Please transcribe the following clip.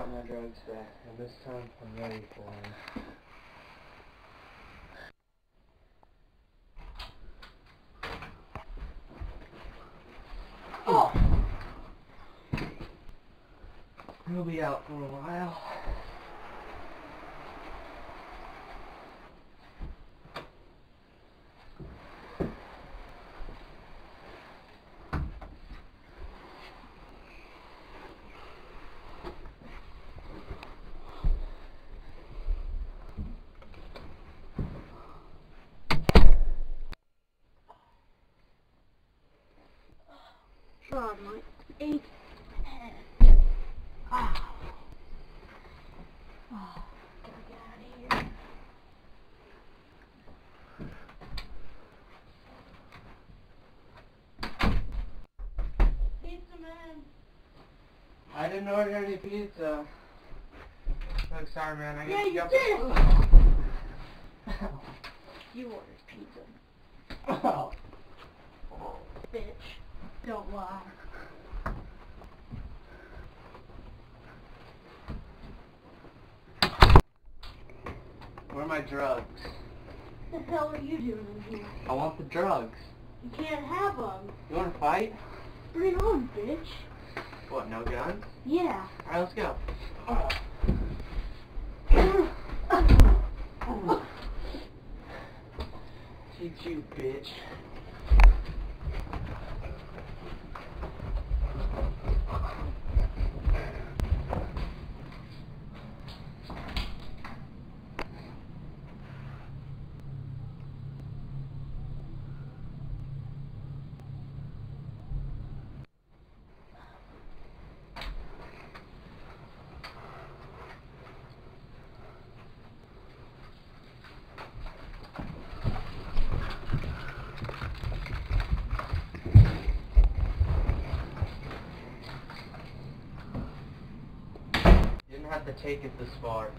got my drugs back, and this time I'm ready for them. Oh! He'll be out for a while. God, my ache. head. Oh. Oh, gotta get out of here. Pizza man. I didn't order any pizza. Look, sorry, man. I Yeah, you did. You ordered pizza, Oh. Don't lie. Where are my drugs? What the hell are you doing in here? I want the drugs. You can't have them. You want to fight? Bring it on, bitch. What, no guns? Yeah. Alright, let's go. Teach you, bitch. had to take it this far.